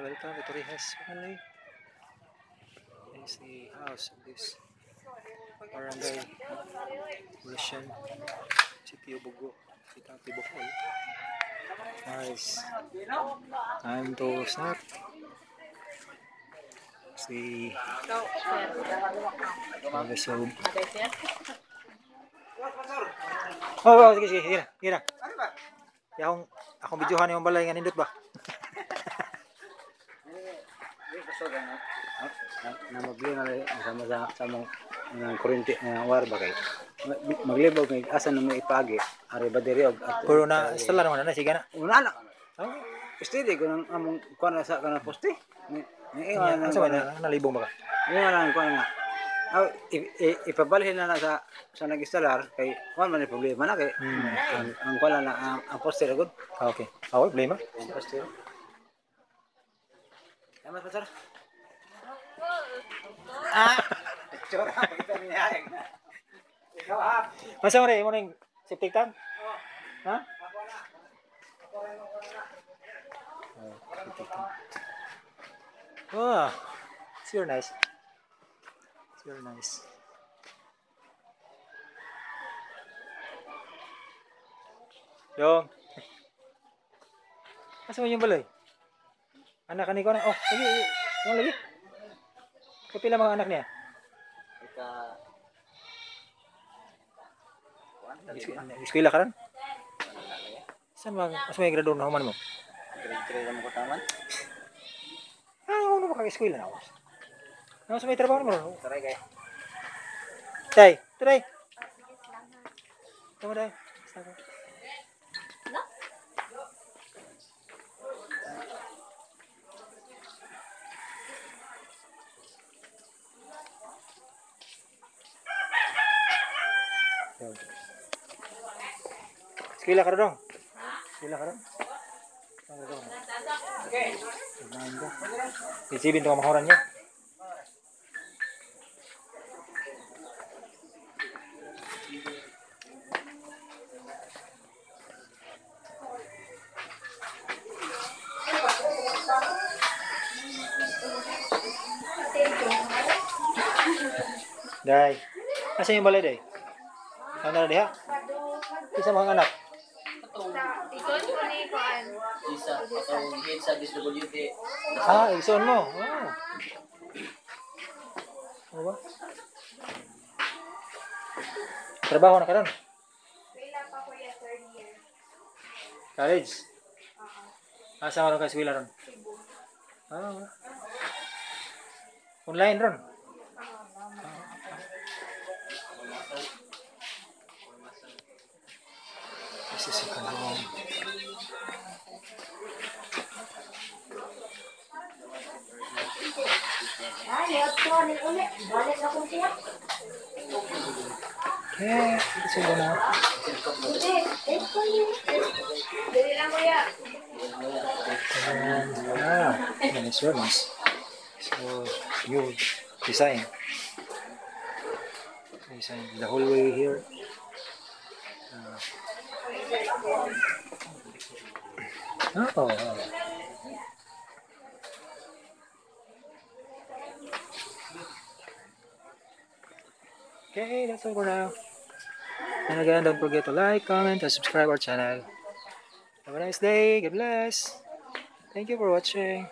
welcome to Torijas family. This is the house of this barangay City of Bugo, Sitang Tibokol. Nice. Time to snack. Si Magasog. Oh, oh, sige, sige, gira. Ya akong akong videohan yung balay nga nindot ba? Na magli na rin sama sa sa mong ng kurente nga war ba kay maglibog kay asa na mo ipagi? Ari ba diri og at Puro na installer naman na sige na. una na Oh, steady ko nang among kuan na sa kana poste. Ni ni yeah, ingon ano sa na. nalibong ba ka? ni lang kuan nga aw ipabalhin na na sa sa nag-installer kay kuan man ni problema na kay Hmm. ang ang kuan na ang, ang poste ra gud. Ah, okay. Ah, wala problema. poste. Tama pa sir Ah! Chora, pagkita niya. Ikaw ha. Masa mo rin mo ning septic tank? Ha? Oh, it's very nice. It's very nice. Yung. Asa mo yung balay? Anak ka ni ko na. Oh, lagi. Yung lagi. Kapila mga anak niya? Ika Eskwela ka rin? Saan ba? Mas may graduar na human mo? grade mo ko taman. Ah, ano ba kag-eskwela na ako? Ano sa may trabaho mo? Taray kay. Tay, tay. Tama tay. Basta ko. Yun. Eskwela ka rin dong? Eskwela ka rin? Saan ka dong? Tignan ko. Isipin ito kamahuran niya. Day. Asa yung balay day? Ano na diha? Isa mga anak. Ikon ko ni Kuan. isa atau hit sa DSWD Ah, igsoon mo. Oh. Ano ba? Trabaho na ka ron? Wala pa ko ya third year. College? Asa ka ron ka eskwela ron? Ah. Online ron? Na. Hindi, ito ni. Dili lang kuya. Ayan. Ah, yan is very nice. So, new design. Design the whole way here. Oh, oh. Okay, that's for now. And again, don't forget to like, comment, and subscribe our channel. Have a nice day. God bless. Thank you for watching.